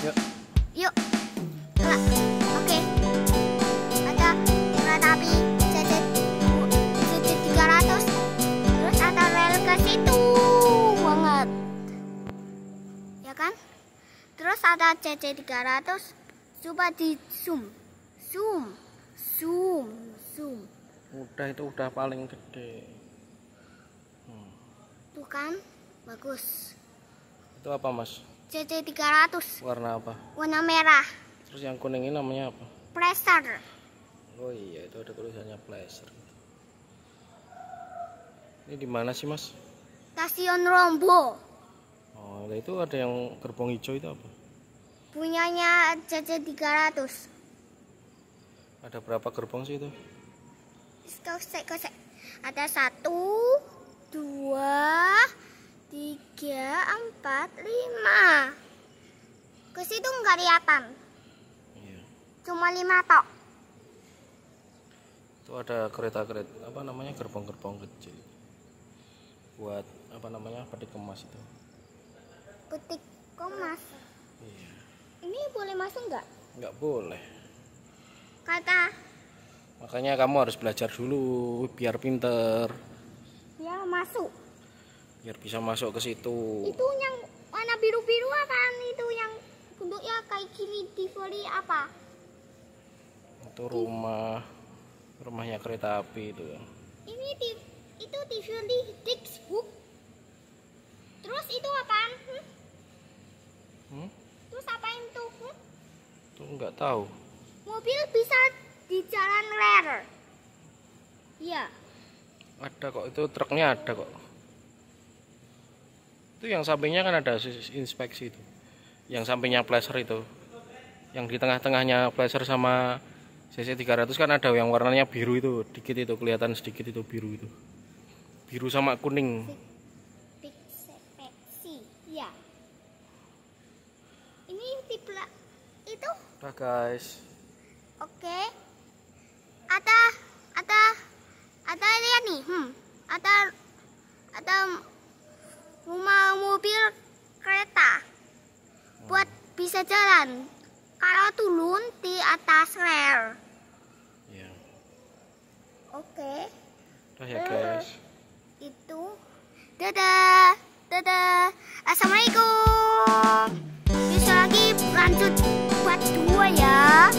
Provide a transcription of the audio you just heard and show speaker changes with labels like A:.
A: Yuk.
B: Yuk. Oke. Ada kereta api CC CC 300. Terus ada rel ke situ banget. Ya kan? Terus ada CC 300. Coba di zoom. Zoom. Zoom. Zoom.
A: Udah itu udah paling gede.
B: Tuh kan? Bagus.
A: Itu apa mas?
B: CC 300
A: Warna apa?
B: warna merah.
A: Terus yang kuning ini namanya apa?
B: Pressure.
A: Oh iya itu ada tulisannya pleasure. Ini di mana sih mas?
B: Stasiun Rombo.
A: Oh itu ada yang gerbong hijau itu apa?
B: Punyanya CC 300.
A: Ada berapa gerbong sih itu?
B: Kosek, kosek. Ada satu, dua, empat, lima. Ke situ nggak kelihatan.
A: Iya.
B: Cuma lima tok.
A: Itu ada kereta-kereta apa namanya gerbong-gerbong kecil. Buat apa namanya petik kemas itu.
B: Petik komas.
A: Iya.
B: Ini boleh masuk nggak?
A: Nggak boleh.
B: Kata
A: Makanya kamu harus belajar dulu biar pinter,
B: ya masuk.
A: Biar bisa masuk ke situ.
B: Itu yang warna biru-biru kan? Itu yang bentuknya kayak gini di apa?
A: Itu rumah rumahnya kereta api itu.
B: Ini di, itu TV di textbook. Terus itu apaan? Hmm?
A: Hmm?
B: Terus apa itu? Hmm?
A: Itu nggak tahu.
B: Mobil bisa di jalan rel. Iya.
A: Ada kok itu truknya ada kok. Itu yang sampingnya kan ada inspeksi itu. Yang sampingnya pleasure itu. Yang di tengah-tengahnya pleasure sama CC 300 kan ada yang warnanya biru itu, dikit itu kelihatan sedikit itu biru itu. Biru sama kuning.
B: Iya. Ini tipe itu
A: Udah guys.
B: oke. Ada ada ada lihat nih. Hmm. Ada ada rumah mobil kereta buat bisa jalan. Kalau turun di atas rel.
A: Ya.
B: oke. Okay.
A: udah ya guys.
B: Itu. Dadah. Dadah. Assalamualaikum. Bisa lagi lanjut buat dua ya.